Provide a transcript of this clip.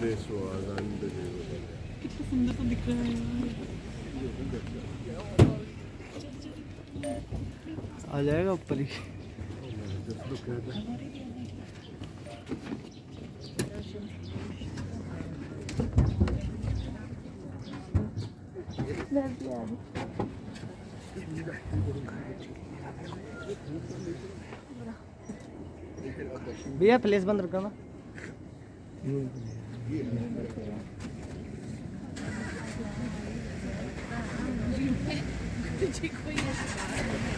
बड़े स्वागंद कितना सुंदर तो दिख रहा है आ जाएगा ऊपर ही. भैया प्लेस बंद रखा ना 这亏也是啥？